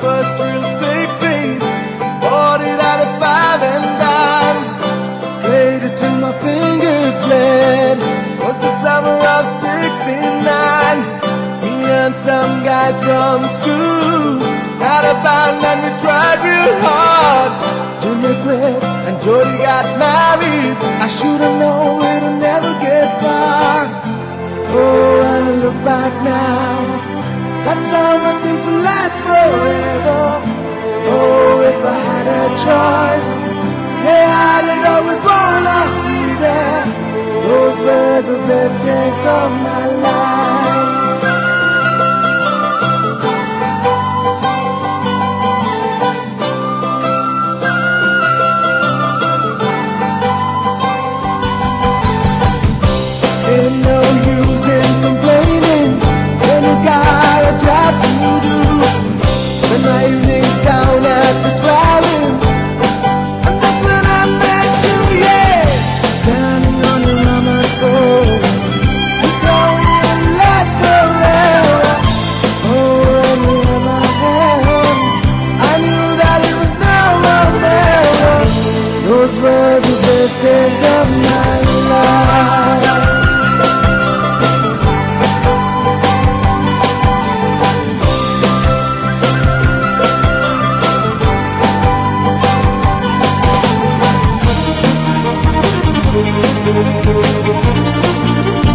first real 16. Bought it at a five and dime. Played it till my fingers bled. Was the summer of 69. Me and some guys from school got a band and we tried real hard. Jimmy quit and Jody got married. That summer seems to last forever. Oh, if I had a choice, yeah, I'd always wanna be there. Those were the best days of my life. Best days of my life. Thank